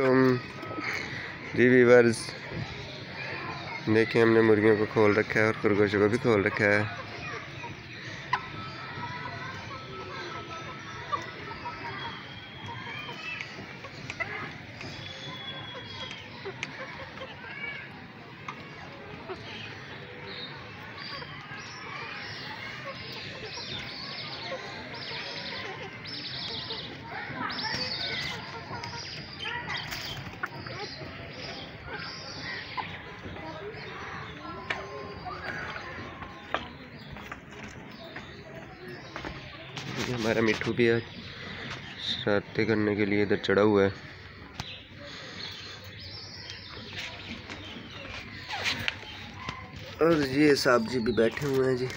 वालेकुम। जी वीवर्स देखिए हमने मुर्गियों को खोल रखा है और खरगोशों को भी खोल रखा है। हमारा मिठू भी आज शरारती करने के लिए इधर चढ़ा हुआ है। और ये साहब जी भी बैठे हुए हैं जी।